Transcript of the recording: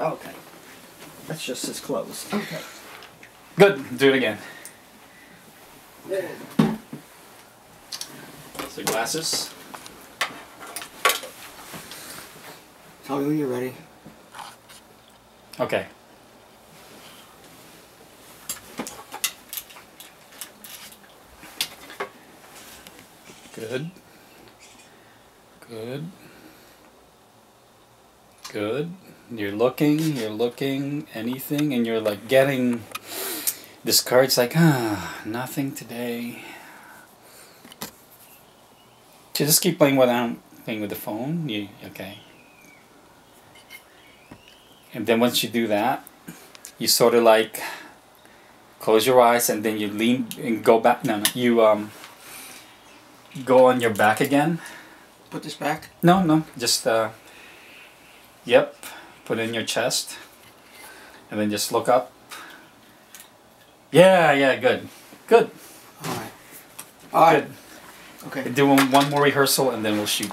Okay. That's just as close. Okay. Good. Do it again. So glasses. Tell me when you're ready. Okay. Good. Good. Good. You're looking, you're looking, anything, and you're like getting this card's like, ah, nothing today. To just keep playing without playing with the phone. You okay? And then once you do that, you sort of like close your eyes and then you lean and go back. No, no, you um go on your back again. Put this back. No, no, just uh, yep, put it in your chest, and then just look up. Yeah, yeah, good, good, All right. All right. good. Okay. Do one more rehearsal and then we'll shoot.